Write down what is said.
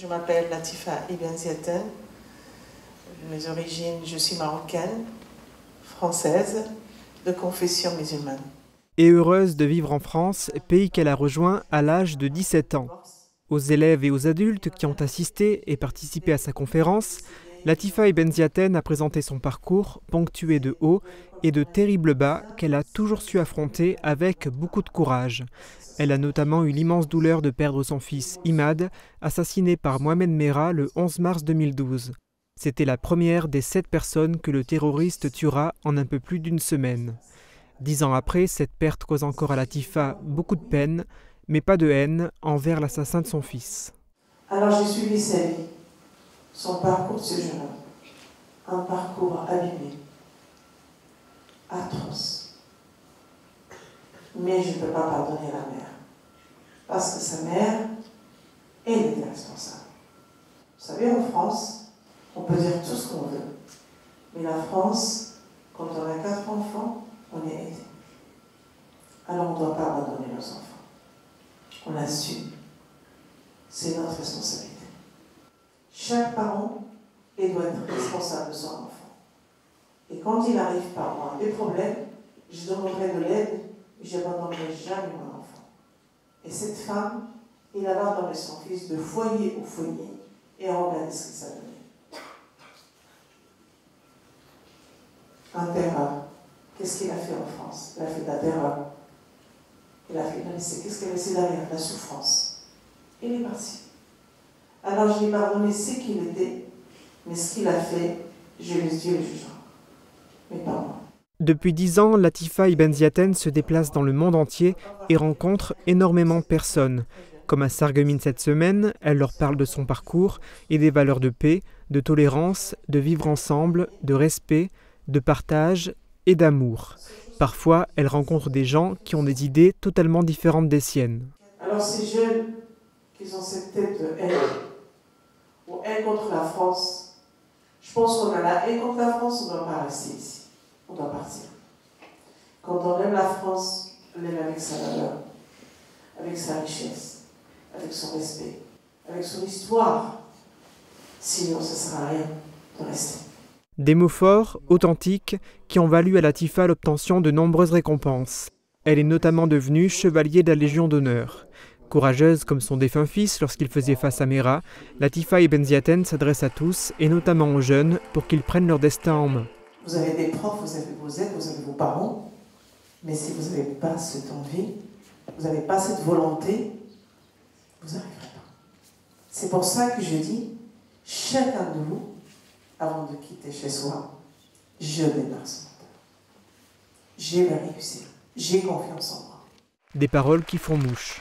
Je m'appelle Latifa Ibn Ziaten. Mes origines, je suis marocaine, française, de confession musulmane. Et heureuse de vivre en France, pays qu'elle a rejoint à l'âge de 17 ans. Aux élèves et aux adultes qui ont assisté et participé à sa conférence, Latifa Ibn Ziaten a présenté son parcours ponctué de hauts et de terribles bas qu'elle a toujours su affronter avec beaucoup de courage. Elle a notamment eu l'immense douleur de perdre son fils Imad, assassiné par Mohamed Merah le 11 mars 2012. C'était la première des sept personnes que le terroriste tuera en un peu plus d'une semaine. Dix ans après, cette perte cause encore à Latifa beaucoup de peine, mais pas de haine envers l'assassin de son fils. Alors j'ai suivi sa son parcours de ce jeune homme, un parcours abîmé, atroce. Mais je ne peux pas pardonner la mère, parce que sa mère, elle était responsable. Vous savez, en France, on peut dire tout ce qu'on veut, mais la France, quand on a quatre enfants, on est aidé. Alors on ne doit pas abandonner nos enfants. On assume. C'est notre responsabilité. Chaque parent doit être responsable de son enfant. Et quand il arrive par moi des problèmes, je demanderai de l'aide, je n'abandonnerai jamais mon enfant. Et cette femme, il a abandonné son fils de foyer au foyer et regardez ce que ça donnait. Un terreur. Qu'est-ce qu'il a fait en France? Il a fait de la terreur. Il a fait Qu'est-ce qu'il a laissé derrière? La souffrance. Il est parti. Alors je lui ai pardonné ce qu'il était, mais ce qu'il a fait, je lui Dieu le jugera. Mais pas moi. Depuis dix ans, Latifa Ibn Ziaten se déplace dans le monde entier et rencontre énormément de personnes. Comme à Sarreguemines cette semaine, elle leur parle de son parcours et des valeurs de paix, de tolérance, de vivre ensemble, de respect, de partage et d'amour. Parfois, elle rencontre des gens qui ont des idées totalement différentes des siennes. Alors ces jeunes qui ont cette tête de haine contre la France, je pense qu'on a la haine contre la France, on ne doit pas rester ici. On doit partir. Quand on aime la France, on l'aime avec sa valeur, avec sa richesse, avec son respect, avec son histoire. Sinon, ça sert à rien de rester. Des mots forts, authentiques, qui ont valu à Latifa l'obtention de nombreuses récompenses. Elle est notamment devenue chevalier de la Légion d'honneur. Courageuse comme son défunt fils lorsqu'il faisait face à Mera, Latifa Ibn Ziaten s'adresse à tous, et notamment aux jeunes, pour qu'ils prennent leur destin en main. Vous avez des profs, vous avez vos aides, vous avez vos parents, mais si vous n'avez pas cette envie, vous n'avez pas cette volonté, vous n'arriverez pas. C'est pour ça que je dis, chacun de vous, avant de quitter chez soi, je dépasse Je vais réussir. J'ai confiance en moi. Des paroles qui font mouche.